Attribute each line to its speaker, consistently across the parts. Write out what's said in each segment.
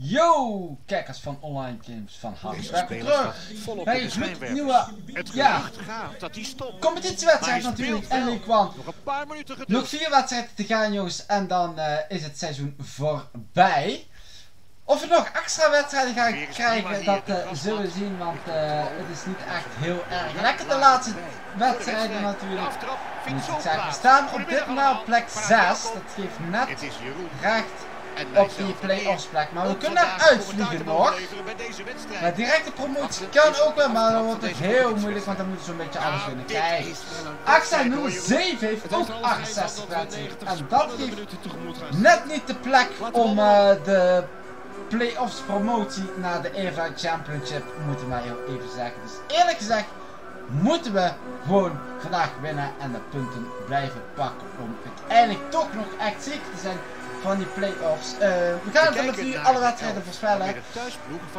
Speaker 1: Yo, kijkers van online games van harte welkom terug
Speaker 2: volop
Speaker 1: bij
Speaker 2: de
Speaker 1: nieuwe
Speaker 2: Het
Speaker 1: ja,
Speaker 2: gaat dat hij stopt.
Speaker 1: competitiewedstrijd natuurlijk. En ik kwam
Speaker 2: Nog een paar minuten geduld.
Speaker 1: nog vier wedstrijden te gaan jongens en dan eh, is het seizoen voorbij. Of we nog extra wedstrijden gaan krijgen, dat eh, zullen we zien, want eh, het is niet echt heel erg lekker de laatste wedstrijden natuurlijk. Moet ik zeggen. We staan op dit moment op plek
Speaker 2: Van
Speaker 1: 6,
Speaker 2: harte welkom.
Speaker 1: dat geeft net recht op die play-offs plek. Maar we kunnen eruit vliegen nog. Maar directe promotie kan ook wel, maar dan wordt het heel moeilijk, want dan moeten ze een beetje alles
Speaker 2: Nou,
Speaker 1: winnen. Kijk, AXA
Speaker 2: wedstrijd, hoor, Jeroen.
Speaker 1: 07 heeft ook
Speaker 3: heeft er alles
Speaker 1: 68
Speaker 3: gegeven dat we
Speaker 1: wedstrijden.
Speaker 3: 90
Speaker 1: En dat geeft net niet de plek om eh, de play-offs promotie naar de EVA Championship, moeten heel even zeggen. Dus eerlijk gezegd, moeten we gewoon vandaag winnen en de punten blijven pakken om uiteindelijk toch nog echt zeker te zijn van die play-offs. Eh, we gaan
Speaker 2: We
Speaker 1: nu
Speaker 2: naar
Speaker 1: alle
Speaker 2: de
Speaker 1: wedstrijden voorspellen.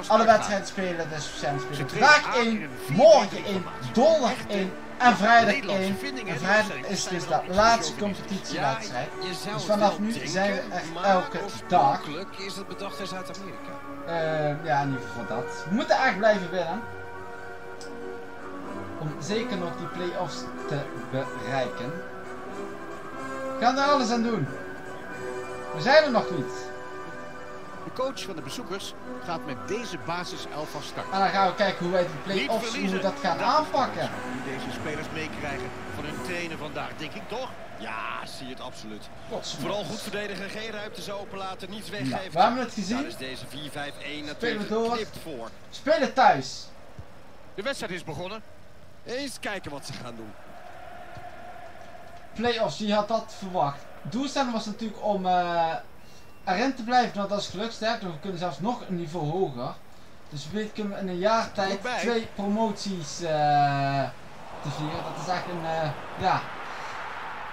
Speaker 1: Alle wedstrijden spelen, dus we zijn spelen vandaag
Speaker 2: aan
Speaker 1: 1,
Speaker 2: in een
Speaker 1: morgen
Speaker 2: 4-3-3
Speaker 1: 1,
Speaker 2: formatie.
Speaker 1: donderdag
Speaker 2: Echte
Speaker 1: 1 en vrijdag
Speaker 2: Nederlandse
Speaker 1: 1.
Speaker 2: vindingen,
Speaker 1: En vrijdag is dus de laatste competitiewedstrijd. Dus vanaf nu zijn we echt elke dag.
Speaker 3: is het bedacht in Zuid-Amerika.
Speaker 1: Eh, ja, in ieder geval dat. We moeten echt blijven winnen. Om zeker nog die play-offs te bereiken. We gaan er alles aan doen. We zijn er nog niet.
Speaker 2: De coach van de bezoekers gaat met deze basiself van start.
Speaker 1: En dan gaan we kijken hoe wij die
Speaker 2: Niet
Speaker 1: play-offs, hoe we dat gaan
Speaker 2: Dat de
Speaker 1: aanpakken.
Speaker 2: Die deze spelers meekrijgen van hun trainer vandaag, denk ik toch?
Speaker 3: Ja, zie je het absoluut. Vooral goed verdedigen, geen ruimtes openlaten, niets
Speaker 1: Nou,
Speaker 3: weggeven.
Speaker 1: we hebben het gezien.
Speaker 3: Daar is deze 4-5-1
Speaker 1: we
Speaker 3: natuurlijk
Speaker 1: door.
Speaker 3: voor.
Speaker 1: Spelen thuis.
Speaker 2: De wedstrijd is begonnen.
Speaker 3: Eens kijken wat ze gaan doen.
Speaker 1: Playoffs, wie had dat verwacht? Doelstelling was natuurlijk om eh, erin te blijven, want dat is gelukt. Sterker nog, we kunnen zelfs nog een niveau hoger. Dus we weten kunnen in een jaar tijd twee promoties eh, te vieren. Dat is echt een, eh, ja,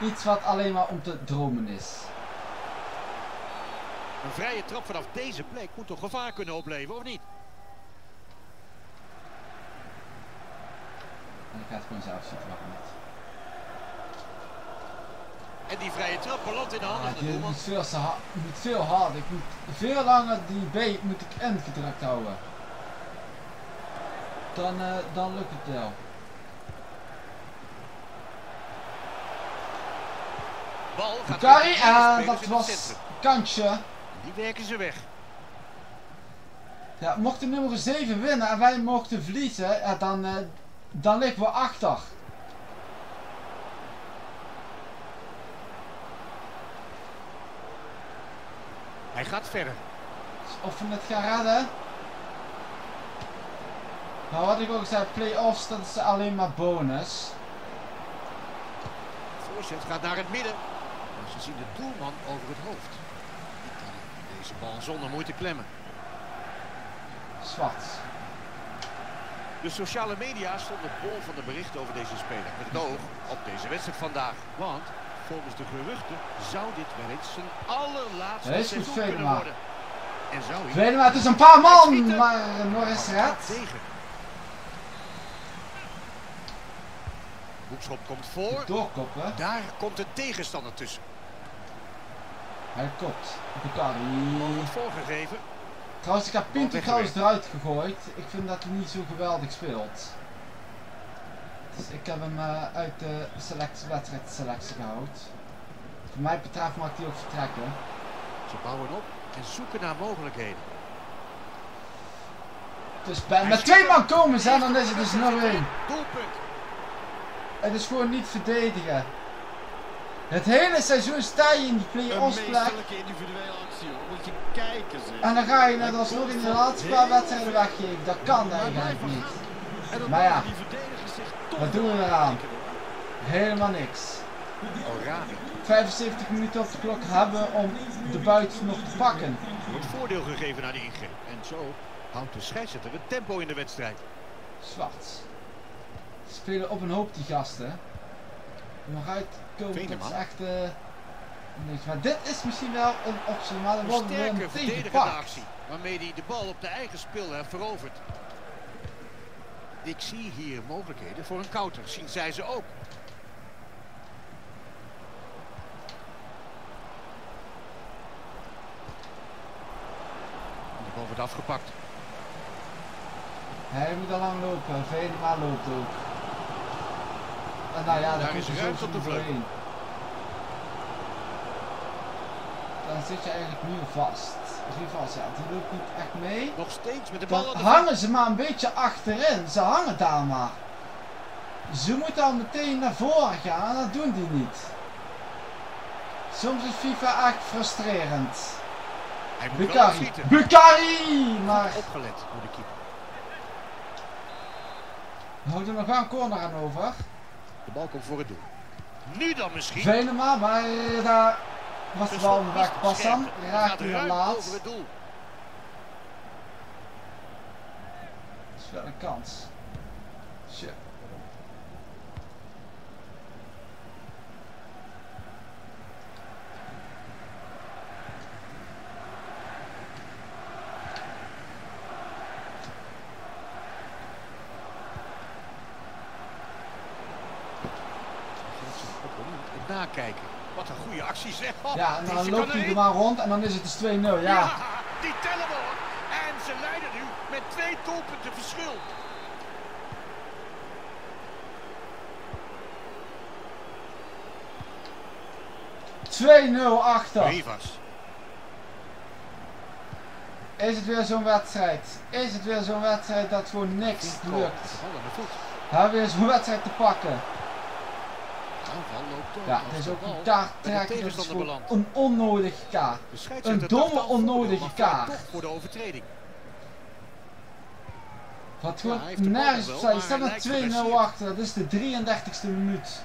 Speaker 1: iets wat alleen maar om te dromen is.
Speaker 2: Een vrije trap vanaf deze plek moet toch gevaar kunnen opleveren, of niet?
Speaker 1: En ik ga het gewoon zelf zitten, waarom niet?
Speaker 2: En die vrije trap belandt in de handen van de doelman.
Speaker 1: moet veel, moet veel harder. Ik moet veel langer die B moet ik ingedrukt houden. Dan, eh, dan lukt het wel.
Speaker 2: Bal gaat spelers
Speaker 1: dat was kansje.
Speaker 2: Die werken ze weg.
Speaker 1: Ja, mocht de nummer 7 winnen en wij mochten verliezen, ja, dan, eh, dan liggen we achter.
Speaker 2: Hij gaat verder.
Speaker 1: Of we het gaan redden. Nou, wat ik ook zei, play-offs, dat is alleen maar bonus.
Speaker 2: Voorzet gaat naar het midden. Maar ze zien de doelman over het hoofd. Die kan deze bal zonder moeite klemmen.
Speaker 1: Zwart.
Speaker 2: De sociale media stonden bol van de berichten over deze speler. Met het oog op deze wedstrijd vandaag. Want volgens de geruchten zou dit wel eens zijn allerlaatste
Speaker 1: goed,
Speaker 2: seizoen kunnen worden. En zou hij...
Speaker 1: Tweede maar het is een paar man, maar Norris
Speaker 2: Maar gaat
Speaker 1: redt.
Speaker 2: tegen. Hoekschop komt voor.
Speaker 1: Doorkoppen.
Speaker 2: Daar komt een tegenstander tussen.
Speaker 1: Hij kopt. Bukari.
Speaker 2: Wordt voorgegeven.
Speaker 1: Trouwens, ik heb Pinto trouwens eruit gegooid. Ik vind dat hij niet zo geweldig speelt. Dus ik heb hem eh, uit de selectie, wedstrijdselectie gehouden. Voor mij betreft mag hij ook vertrekken.
Speaker 2: Ze bouwen op en zoeken naar mogelijkheden.
Speaker 1: Dus bij, met twee man komen ze en dan is het dus 0-1.
Speaker 2: Doelpunt.
Speaker 1: Het is gewoon niet verdedigen. Het hele seizoen sta je in die play-offs plek.
Speaker 3: meesterlijke individuele actie hoor. Moet je kijken zeg.
Speaker 1: En dan ga je net alsnog in de laatste paar wedstrijden weggeven. Dat kan
Speaker 3: Maar
Speaker 1: eigenlijk niet.
Speaker 3: gaan. En dan
Speaker 1: Maar ja,
Speaker 3: maken die verdedigers zich toch
Speaker 1: wat doen we eraan? Helemaal niks.
Speaker 2: Oranje
Speaker 1: 75 minuten op de klok hebben om de buit nog te pakken.
Speaker 2: wordt voordeel gegeven naar de ingreep. En zo houdt de scheidsrechter het tempo in de wedstrijd.
Speaker 1: Zwart. Ze spelen op een hoop die gasten. Om eruit te komen, dat is echt eh, niks. Maar dit is misschien wel een optie, maar dan
Speaker 2: Een sterke verdedigende actie. Waarmee hij de bal op de eigen speelhelft verovert. Ik zie hier mogelijkheden voor een counter. Zien zij ze ook. bal wordt afgepakt.
Speaker 1: Hij moet al lang lopen. Venema loopt ook. En nou ja, daar
Speaker 2: is ruimte op de vleugel.
Speaker 1: Dan zit je eigenlijk nu vast. Ja, die loopt niet echt mee.
Speaker 2: Nog steeds met de bal
Speaker 1: Dan hangen ze maar een beetje achterin. Ze hangen daar maar. Ze moeten al meteen naar voren gaan en dat doen die niet. Soms is FIFA echt frustrerend.
Speaker 2: Hij moet
Speaker 1: Bukari. Bukari! Maar
Speaker 2: Opgelet door de keeper.
Speaker 1: we houden nog wel een corner aan over.
Speaker 2: De bal komt voor het doel. Nu dan misschien.
Speaker 1: Venema, maar daar was de bal raakt
Speaker 2: gaat
Speaker 1: nu
Speaker 2: ruim
Speaker 1: laat.
Speaker 2: het doel.
Speaker 1: Dat is wel een kans. Shit.
Speaker 2: Het nakijken. Wat een goede actie zeg. Oh,
Speaker 1: Ja, en dan loopt hij er maar rond en dan is het dus 2-0. Ja.
Speaker 2: die tellen we hoor. En ze leiden nu met twee doelpunten verschil.
Speaker 1: Ja. 2-0 achter.
Speaker 2: Rivas.
Speaker 1: Is het weer zo'n wedstrijd? Is het weer zo'n wedstrijd dat gewoon niks lukt? Hebben we weer zo'n wedstrijd te pakken?
Speaker 2: De aanval loopt door.
Speaker 1: Ja, het is ook een kaart trekken. Dat is
Speaker 2: belandt.
Speaker 1: een onnodige kaart. Een domme, onnodige kaart.
Speaker 2: voor de overtreding.
Speaker 1: Wat gewoon nergens op staat
Speaker 2: hij
Speaker 1: met
Speaker 2: lijkt
Speaker 1: 2-0
Speaker 2: geblesseerd.
Speaker 1: achter. Dat is de 33ste minuut.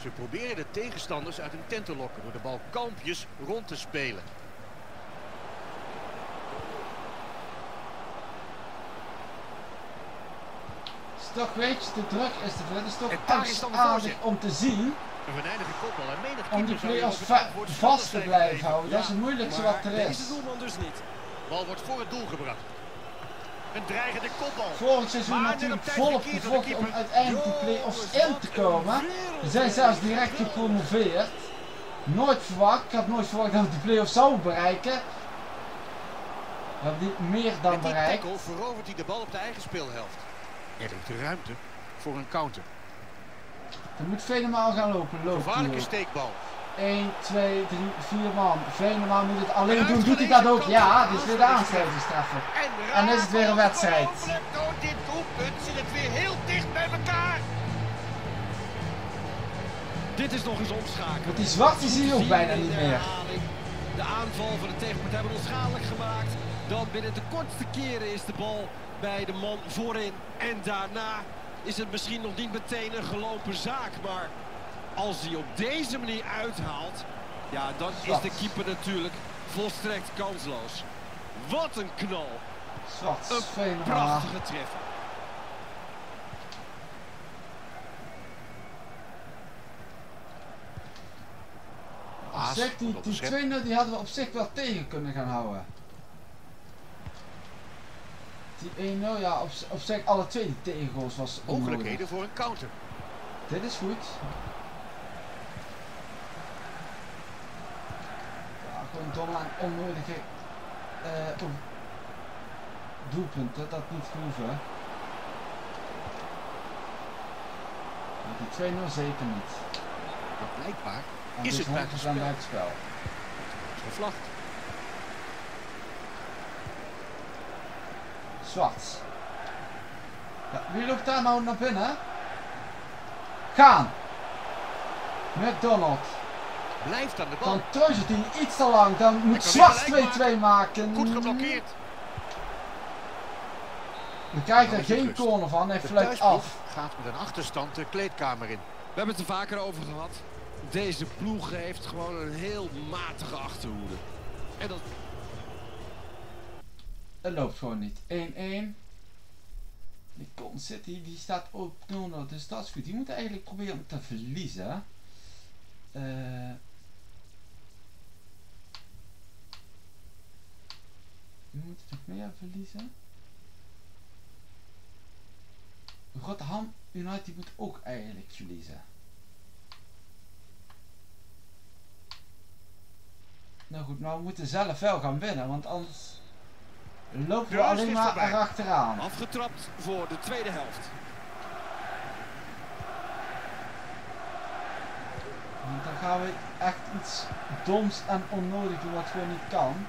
Speaker 2: Ze proberen de tegenstanders uit hun tent te lokken door de bal kalmpjes rond te spelen.
Speaker 1: Toch, weet je, de druk is te veel. Het is toch echt aardig om te zien.
Speaker 2: Een kopbal en menig
Speaker 1: Om die va-
Speaker 2: antwoord
Speaker 1: vast te blijven houden. Dat is het moeilijkste wat er is.
Speaker 3: Deze doelman dus niet.
Speaker 2: Bal wordt voor het doel gebracht. Een dreigende kopbal.
Speaker 1: Vorig seizoen natuurlijk volop gevochten om uiteindelijk die play-offs in te komen. We zijn zelfs direct gepromoveerd. Nooit verwacht. Ik had nooit verwacht dat we die play-offs zouden bereiken. We hebben die meer dan
Speaker 2: Met die
Speaker 1: bereikt.
Speaker 2: tackle verovert hij de bal op de eigen speelhelft. Er ligt de ruimte voor een counter.
Speaker 1: Dan moet Venemaal gaan lopen. Loopt
Speaker 2: Gevaarlijke steekbal.
Speaker 1: 1, 2, 3, 4 man. Venema moet het alleen
Speaker 2: En
Speaker 1: doen. Doet hij dat ook? Ja, dit is weer de
Speaker 2: uitgelezen
Speaker 1: aansluitingstreffer.
Speaker 2: En,
Speaker 1: is het weer een wedstrijd.
Speaker 2: Door dit doelpunt zit het weer heel dicht bij elkaar.
Speaker 3: Dit is nog eens omschakelen.
Speaker 1: Want die zwart die zie je ook bijna niet meer.
Speaker 3: De aanval van de tegenpartij hebben onschadelijk gemaakt. Dan binnen de kortste keren is de bal bij de man voorin. En daarna is het misschien nog niet meteen een gelopen zaak. Maar als hij op deze manier uithaalt, ja, dan is de keeper natuurlijk volstrekt kansloos. Wat een knal.
Speaker 1: Zwart,
Speaker 3: Een prachtige treffer.
Speaker 1: Zich, die,
Speaker 2: de
Speaker 1: die
Speaker 2: schep.
Speaker 1: 2-0 die hadden we op zich wel tegen kunnen gaan houden. Die 1-0, ja, op, op zich alle twee die tegengoals was onnodig.
Speaker 2: Mogelijkheden voor een counter.
Speaker 1: Dit is goed. Ja, gewoon domme en onnodige o- doelpunten, dat niet hoeven. Maar die 2-0 zeker niet.
Speaker 2: Maar blijkbaar
Speaker 1: En
Speaker 2: Is het
Speaker 1: is 100%
Speaker 2: buitenspel?
Speaker 1: buitenspel.
Speaker 2: is gevlacht.
Speaker 1: Zwart. Ja, wie loopt daar nou naar binnen? Gaan! McDonald.
Speaker 2: Blijft aan de bal.
Speaker 1: Dan treuzelt hij iets te lang. Dan moet
Speaker 2: kan
Speaker 1: Zwart
Speaker 2: weer gelijk
Speaker 1: 2-2 maken.
Speaker 2: Goed geblokkeerd.
Speaker 1: We krijgen
Speaker 2: Dan
Speaker 1: er geen corner van. Hij fluit af.
Speaker 2: gaat met een achterstand de kleedkamer in.
Speaker 3: We hebben het er vaker over gehad. Deze ploeg heeft gewoon een heel matige achterhoede. En dat
Speaker 1: Het loopt gewoon niet. 1-1. Die Con City die staat op 0 Dus dat is goed. Die moeten eigenlijk proberen om te verliezen. Eh Wie moet nog meer verliezen? Rotterdam United moet ook eigenlijk verliezen. Nou goed, maar we moeten zelf wel gaan winnen, want anders lopen we
Speaker 2: Rust
Speaker 1: alleen maar erachteraan.
Speaker 3: Afgetrapt voor de tweede helft.
Speaker 1: Want dan gaan we echt iets doms en onnodig doen wat gewoon niet kan.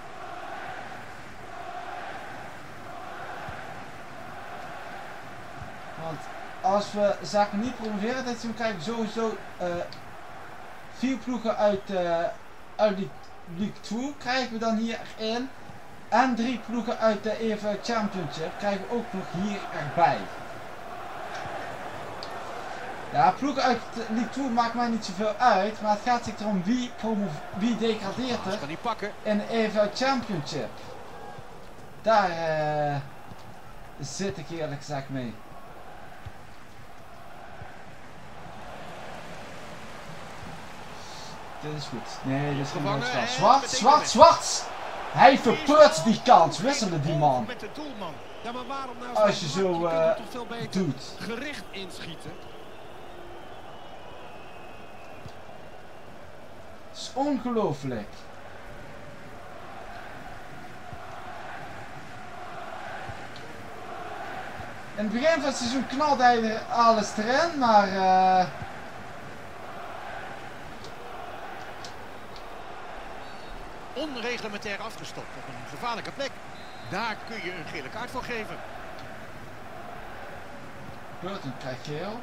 Speaker 1: Want als we zaken niet promoveren, dit seizoen krijgen we sowieso eh, vier ploegen uit, eh uit die League 2 krijgen we dan hierin. En drie ploegen uit de EFL Championship krijgen ook nog hier erbij. Ja, ploegen uit de League 2 maakt mij niet zoveel uit, maar het gaat zich erom wie, wie degradeert er
Speaker 2: pakken.
Speaker 1: in de EFL Championship. Daar eh, zit ik eerlijk gezegd mee. Dit is goed. Nee, dit is
Speaker 2: en
Speaker 1: Zwart, zwart,
Speaker 2: weg.
Speaker 1: zwart! Hij verprutst die kans. Wisselen die man.
Speaker 3: Nou
Speaker 1: Als je
Speaker 3: zo
Speaker 1: eh, Doet.
Speaker 3: gericht inschieten.
Speaker 1: Het is ongelooflijk. In het begin van het seizoen knalde hij alles erin, maar eh,
Speaker 2: Onreglementair afgestopt op een gevaarlijke plek. Daar kun je een gele kaart voor geven.
Speaker 1: Burton krijgt geel.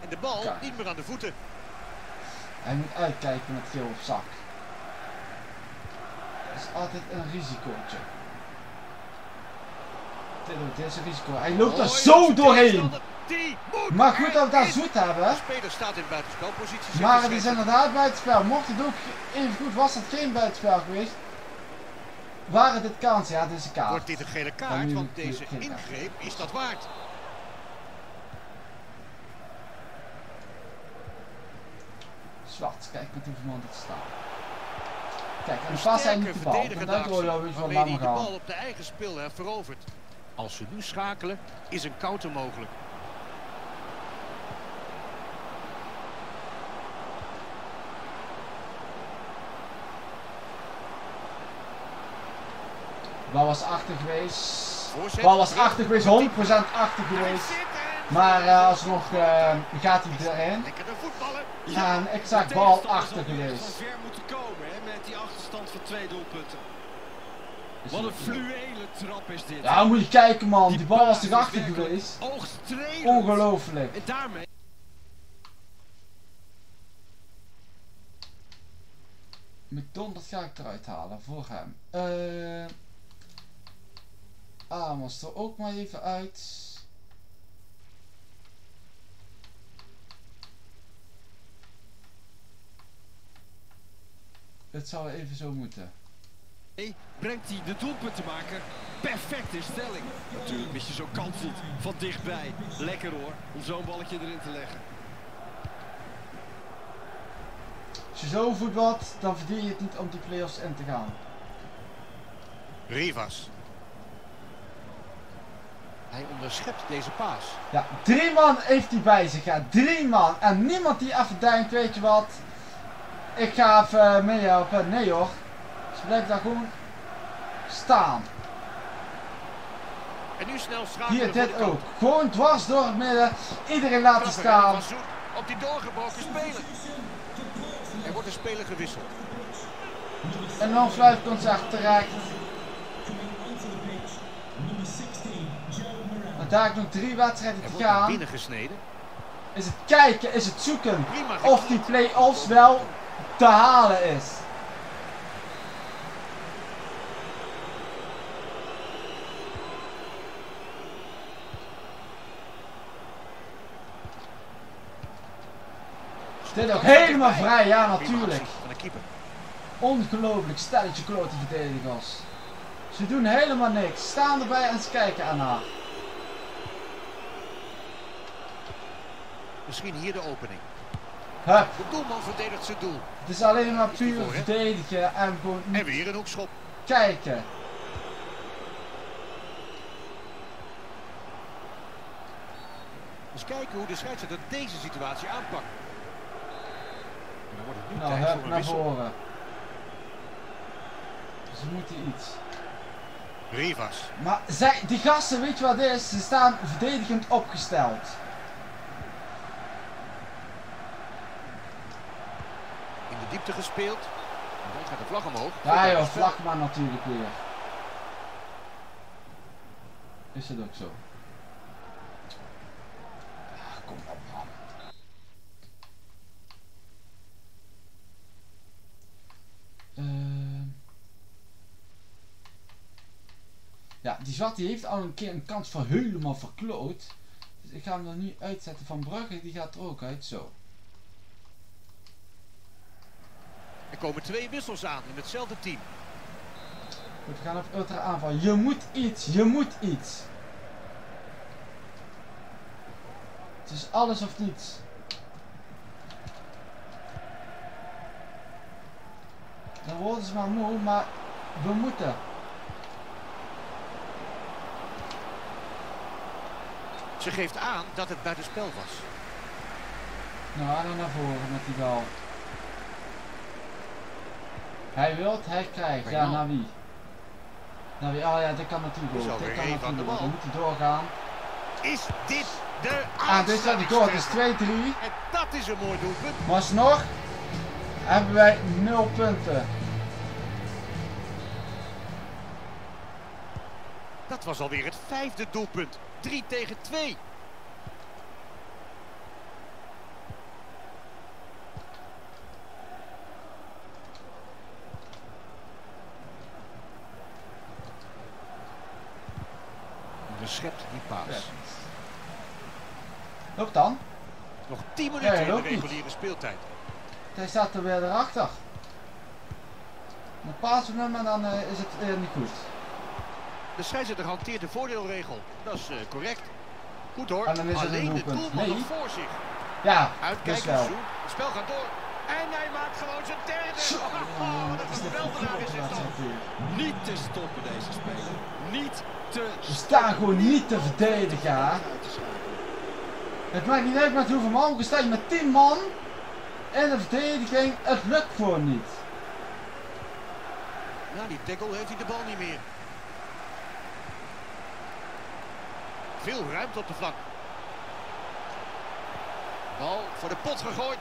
Speaker 2: En de bal
Speaker 1: Kijk.
Speaker 2: niet meer aan de voeten.
Speaker 1: Hij moet uitkijken met geel op zak. Dat is altijd een risicootje. Dit, is een risico. Hij loopt er
Speaker 2: Mooi,
Speaker 1: zo doorheen. Maar goed dat we daar
Speaker 2: erin.
Speaker 1: zoet
Speaker 2: De
Speaker 1: hebben.
Speaker 2: speler staat in buitenspelpositie.
Speaker 1: Maar het is inderdaad buitenspel. Mocht het ook even goed was het geen buitenspel geweest. Waren dit kans? Ja, dit is een kaart.
Speaker 2: Wordt dit een gele kaart? Want deze ingreep is dat waard.
Speaker 1: Zwart, kijk met hoeveel man dit staat. Kijk, en vast hij
Speaker 2: sterke
Speaker 1: niet de bal. van maar
Speaker 2: de
Speaker 1: gaan.
Speaker 2: bal op de eigen speelhelft verovert. Als ze nu schakelen, is een counter mogelijk.
Speaker 1: Bal was achter geweest. Bal was achter geweest, 100% achter geweest. Maar eh, alsnog eh, gaat hij erin.
Speaker 2: Lekker de voetballen.
Speaker 1: En ik
Speaker 3: De
Speaker 1: zag bal achter geweest.
Speaker 3: ver moeten komen met die achterstand van twee doelpunten. Wat een fluwele trap is dit.
Speaker 1: Ja, moet je kijken man, die bal was erachter geweest. Ongelooflijk.
Speaker 3: En daarmee
Speaker 1: McDonald ga ik eruit halen voor hem. Eh Amos er ook maar even uit. Het zou even zo moeten.
Speaker 3: brengt hij de doelpuntenmaker perfect in stelling. Natuurlijk mis je zo'n kans niet van dichtbij. Lekker hoor, om zo'n balletje erin te leggen.
Speaker 1: Als je zo voetbalt, dan verdien je het niet om die play-offs in te gaan.
Speaker 2: Rivas. Hij onderschept deze paas.
Speaker 1: Ja, drie man heeft hij bij zich. Ja, drie man. En niemand die even denkt, weet je wat. Ik ga even meehelpen. Nee hoor. Ze blijven daar gewoon staan.
Speaker 2: En nu snel schakelen
Speaker 1: Hier, dit ook. Gewoon dwars door het midden. Iedereen laten staan.
Speaker 2: Op die doorgebroken speler. Er wordt een speler gewisseld.
Speaker 1: En dan fluitconcert terecht. Daar heb ik nog drie wedstrijden te gaan.
Speaker 2: binnen gesneden.
Speaker 1: Is het kijken, is het zoeken. Of die play-offs wel te halen is. Dit ook helemaal vrij, ja natuurlijk. Ongelooflijk stelletje klote verdedigers. Ze doen helemaal niks. Staan erbij en ze kijken ernaar.
Speaker 2: Misschien hier de opening.
Speaker 1: Hup,
Speaker 2: De doelman verdedigt zijn doel.
Speaker 1: het is alleen maar puur verdedigen en gewoon
Speaker 2: En weer een hoekschop.
Speaker 1: kijken.
Speaker 2: Eens kijken hoe de scheidsrechter deze situatie aanpakt. Dan wordt het nu
Speaker 1: Nou,
Speaker 2: tijd
Speaker 1: hup
Speaker 2: voor een
Speaker 1: naar
Speaker 2: wissel.
Speaker 1: voren. Ze moeten iets.
Speaker 2: Rivas.
Speaker 1: Maar zij, die gasten, weet je wat het is? Ze staan verdedigend opgesteld.
Speaker 2: De diepte gespeeld. En dan gaat de vlag omhoog.
Speaker 1: Ja joh,
Speaker 2: Voorbij
Speaker 1: Vlakman natuurlijk weer. Is het ook zo? Ah, kom op man. Ehm. Ja, die zwart die heeft al een keer een kans voor helemaal verkloot. Dus ik ga hem er nu uitzetten van Brugge, die gaat er ook uit, zo.
Speaker 2: Er komen twee wissels aan in hetzelfde team.
Speaker 1: We gaan op ultra aanval. Je moet iets, je moet iets. Het is alles of niets. Dan worden ze maar moe, maar we moeten.
Speaker 2: Ze geeft aan dat het buitenspel was.
Speaker 1: Nou, dan naar voren met die bal. Hij wilt, hij krijgt. Ja, naar wie? Naar wie? Oh ja, dit kan natuurlijk ook. Dit kan
Speaker 2: de
Speaker 1: natuurlijk ook. We moeten doorgaan.
Speaker 2: Is dit de
Speaker 1: Ah, dit is ik hoor. Het is
Speaker 2: aansluitingstreffer?
Speaker 1: 2-3.
Speaker 2: En dat is een mooi doelpunt.
Speaker 1: Maar alsnog hebben wij 0 punten.
Speaker 2: Dat was alweer het vijfde doelpunt. 3 tegen 2.
Speaker 1: Loopt dan.
Speaker 2: Nog 10 minuten
Speaker 1: Nee,
Speaker 2: in de
Speaker 1: niet.
Speaker 2: reguliere speeltijd.
Speaker 1: Hij staat er weer erachter. Dan passen we hem en dan eh, is het eh, niet goed.
Speaker 2: De scheidsrechter hanteert de voordeelregel. Dat is eh, correct. Goed hoor.
Speaker 1: En dan is het een
Speaker 2: Alleen de
Speaker 1: doelpunt.
Speaker 2: doelman
Speaker 1: Nee.
Speaker 2: voor zich.
Speaker 1: Ja,
Speaker 2: Uitkijken,
Speaker 1: dus.
Speaker 2: Het spel gaat door. En hij maakt gewoon zijn derde. Oh, wat
Speaker 1: is
Speaker 2: een
Speaker 1: de
Speaker 2: geweldenaar is dit dan.
Speaker 3: Niet te stoppen deze speler. Niet
Speaker 1: We staan gewoon niet te verdedigen. hè. Het maakt niet uit met hoeveel man. We staan met 10 man in de verdediging. Het lukt gewoon niet.
Speaker 2: Na die tackle heeft hij de bal niet meer. Veel ruimte op de flank. Bal voor de pot gegooid.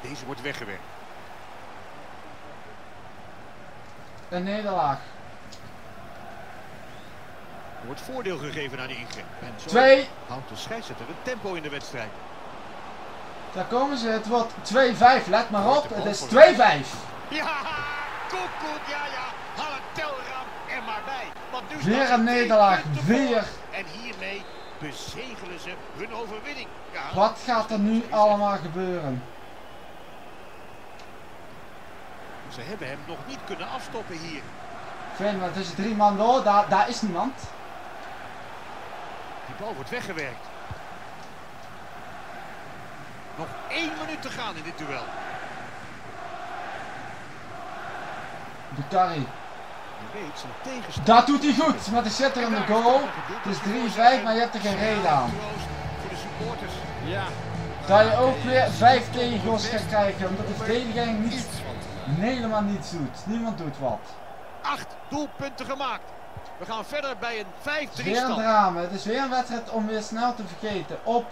Speaker 2: Deze wordt weggewerkt.
Speaker 1: Een nederlaag.
Speaker 2: Er wordt voordeel gegeven aan de ingreep. En zo
Speaker 1: 2.
Speaker 2: houdt de scheidsrechter het tempo in de wedstrijd.
Speaker 1: Daar komen ze. Het wordt 2-5. Let maar op. Het is 2-5.
Speaker 2: Ja, koekoek, ja ja. Haal een telram er maar bij. Want nu
Speaker 1: Weer een
Speaker 2: twee
Speaker 1: nederlaag. Weer.
Speaker 2: En hiermee bezegelen ze hun overwinning. Ja,
Speaker 1: Wat gaat er nu allemaal gebeuren?
Speaker 2: Ze hebben hem nog niet kunnen afstoppen hier.
Speaker 1: Fijn, maar tussen drie man door. Daar, daar is niemand.
Speaker 2: Die bal wordt weggewerkt. Nog één minuut te gaan in dit duel.
Speaker 1: Bukari. Dat doet hij goed. Met een schitterende goal. Het is 3-5, maar je hebt er geen reden aan.
Speaker 2: Troost Voor de supporters.
Speaker 3: Ja,
Speaker 1: Dat je ook weer 5 tegengoals gaat krijgen. Omdat de verdediging niet, helemaal niets doet. Niemand doet wat.
Speaker 2: Acht doelpunten gemaakt. We gaan verder bij een 5-3
Speaker 1: Het is weer een
Speaker 2: stand.
Speaker 1: drama. Het is weer een wedstrijd om weer snel te vergeten. Op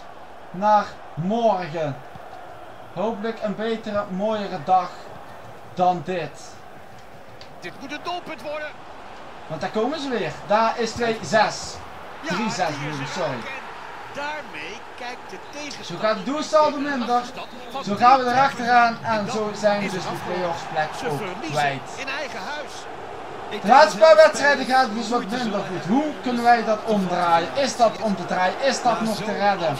Speaker 1: naar morgen. Hopelijk een betere, mooiere dag dan dit.
Speaker 2: Dit moet een doelpunt worden.
Speaker 1: Want daar komen ze weer. Daar is 2-6. 3-6
Speaker 2: Ja, die is er
Speaker 1: bedoel ik,
Speaker 2: ook.
Speaker 1: sorry.
Speaker 2: Daarmee kijkt de tegenstander.
Speaker 1: Zo gaat het doelsaldo minder. Zo gaan we erachteraan en zo zijn we dus
Speaker 2: het
Speaker 1: de playoffs plek ook kwijt.
Speaker 2: in eigen huis.
Speaker 3: Buitenspelwedstrijden
Speaker 1: gaat dus wat minder goed. Hoe kunnen wij dat omdraaien? Is dat om te draaien? Is dat nog te redden?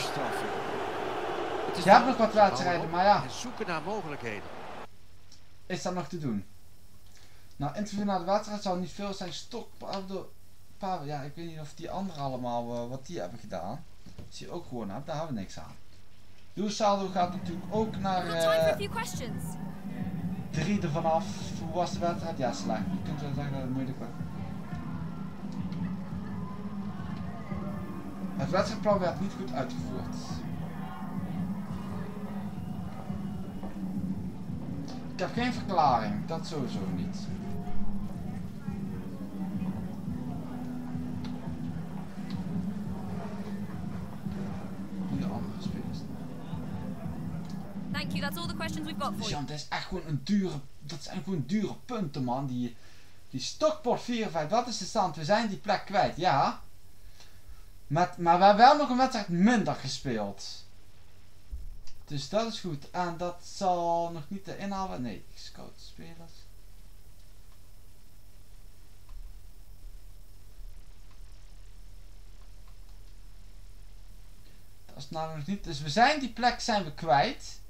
Speaker 1: Je hebt nog wat wedstrijden, maar ja.
Speaker 2: Zoeken naar mogelijkheden.
Speaker 1: Is dat nog te doen? Nou, interview naar de wedstrijd zou niet veel zijn. Stok, Pavel, ja, ik weet niet of die anderen allemaal eh, wat die hebben gedaan. Zie je ook gewoon daar hebben we niks aan. Doelsaldo gaat natuurlijk ook naar...
Speaker 4: Uh,
Speaker 1: drie ervan af. Hoe was de wedstrijd? Ja, slecht. Je kunt wel zeggen dat het moeilijk was. Het wedstrijdplan werd niet goed uitgevoerd. Ik heb geen verklaring, dat sowieso niet.
Speaker 4: You. Questions we've got for you.
Speaker 1: ja, dat is echt gewoon een dure, dat zijn gewoon dure punten man. Die, die Stockport 4-5, wat is de stand? We zijn die plek kwijt, ja. Met, maar we hebben wel nog een wedstrijd minder gespeeld. Dus dat is goed. En dat zal nog niet de inhaal... Nee, scout spelers. Dat is nou nog niet... Dus we zijn die plek zijn we kwijt.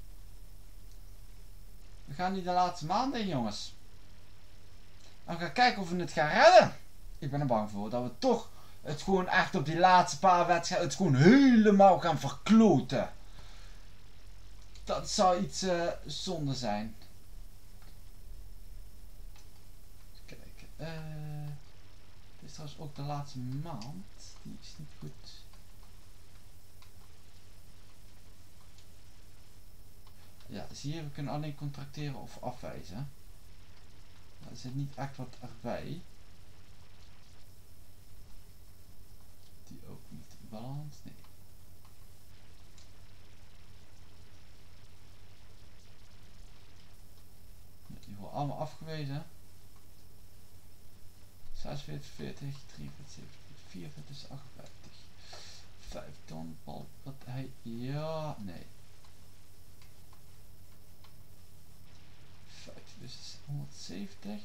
Speaker 1: We gaan nu de laatste maanden in, jongens. En we gaan kijken of we het gaan redden. Ik ben er bang voor dat we toch het gewoon echt op die laatste paar wedstrijden het gewoon helemaal gaan verkloten. Dat zou iets eh, zonde zijn. Even kijken. eh dit is trouwens ook de laatste maand. Die is niet goed. Ja, zie je, we kunnen alleen contracteren of afwijzen. Er zit niet echt wat erbij. Die ook niet. Balans, nee. Die worden allemaal afgewezen. 46, 40, 43, 47, 44, 58. 5 ton, wat hij, ja, nee. 50, dus is 170.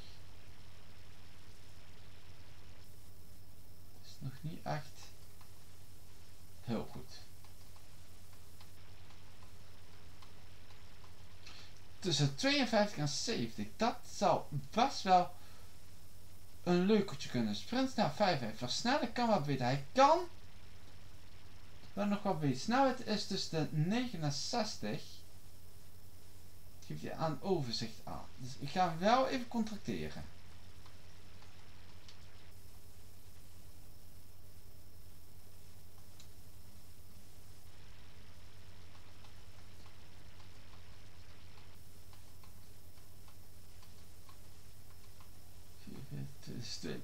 Speaker 1: is nog niet echt heel goed. Tussen 52 en 70, dat zou best wel een leukertje kunnen. Sprint naar 5 versnellen kan wat beter. Hij kan wel nog wat beter. Snelheid is dus de 69 geeft je aan overzicht aan. Dus ik ga hem wel even contracteren.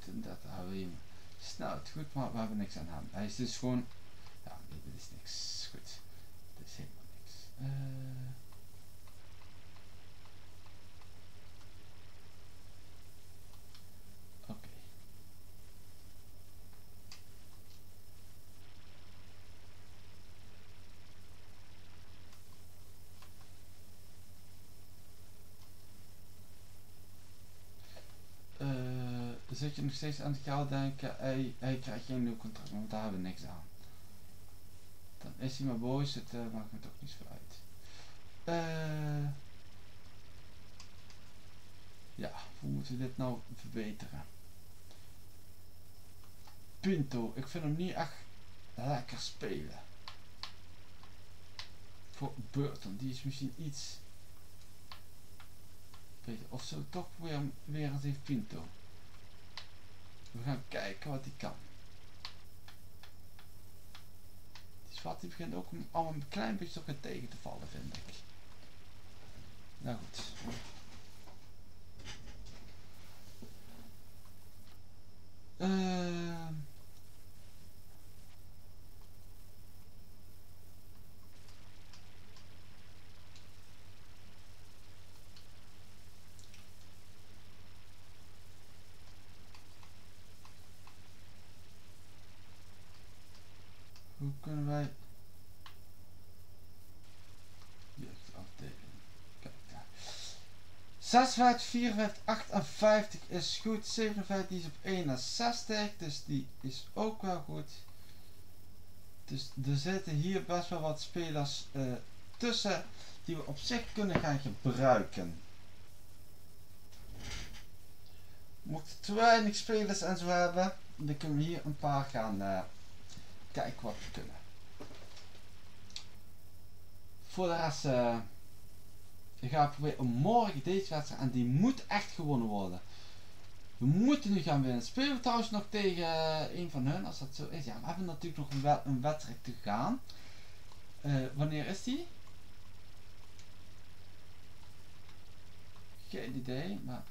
Speaker 1: Dat hebben we snelheid goed, maar we hebben niks aan hem. Hij is dus gewoon. Ja, nee, dit is niks. Goed. Dit is helemaal niks. Eh. Oké. Eh, zit je nog steeds aan het geld denken, hij, krijgt geen nieuw contract, want daar hebben we niks aan. Dan is hij maar boos, het uh, maakt me toch niet zo uit. Eh. Ja, hoe moeten we dit nou verbeteren? Pinto, ik vind hem niet echt lekker spelen. Voor Burton, die is misschien iets beter. Of zo toch weer, weer eens even Pinto. We gaan kijken wat hij kan. Die zwart die begint ook al een klein beetje toch tegen te vallen, vind ik. Nou goed. Uh, hoe kunnen wij jeugdafdeling kijk daar 56, 54, 58 is goed. 57 die is op 61 dus die is ook wel goed. Dus er zitten hier best wel wat spelers uh, tussen die we op zich kunnen gaan gebruiken. Mocht te weinig spelers en zo hebben dan kunnen we hier een paar gaan uh, kijken wat we kunnen. Voor de rest uh, ik ga proberen om morgen deze wedstrijd en die moet echt gewonnen worden. We moeten nu gaan winnen. Spelen we trouwens nog tegen uh, een van hun als dat zo is. Ja, we hebben natuurlijk nog een, een wedstrijd te gaan. Uh, wanneer is die? geen idee, maar...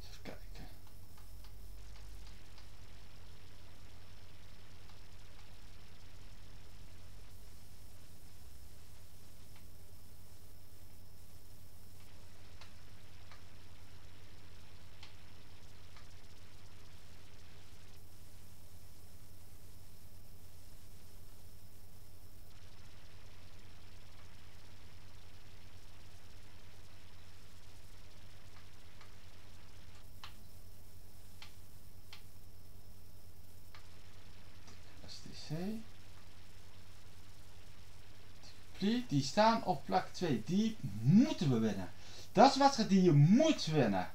Speaker 1: Even kijken. STC. Die, staan op plek 2. Die moeten we winnen. Dat is wedstrijd die je moet winnen.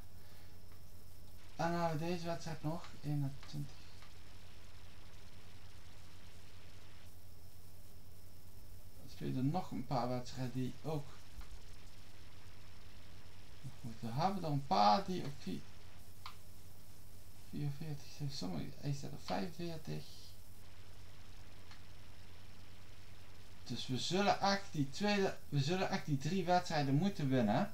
Speaker 1: En dan hebben we deze wedstrijd nog. 21. Dan spelen nog een paar wedstrijden die ook moeten hebben. Dan een paar die op 4 44 zijn. Sommige, hij staat op 45. Dus we zullen echt die tweede, we zullen echt die drie wedstrijden moeten winnen.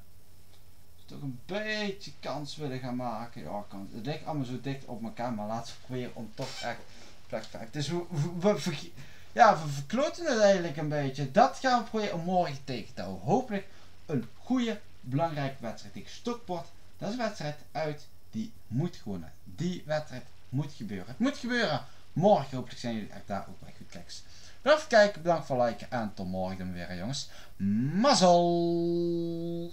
Speaker 1: Dus toch een beetje kans willen gaan maken. Ja, kans. Het ligt allemaal zo dicht op elkaar, maar laten we proberen om toch echt plek 5. Dus we, ja, we verkloten het eigenlijk een beetje. Dat gaan we proberen om morgen tegen te houden. Hopelijk een goede, belangrijke wedstrijd tegen Stockport. Dat is een wedstrijd uit die moet gewonnen. Die wedstrijd moet gebeuren. Het moet gebeuren. Morgen hopelijk zijn jullie echt daar ook bij goed kijkers. Kijken, bedankt voor liken en tot morgen weer jongens. Mazzel!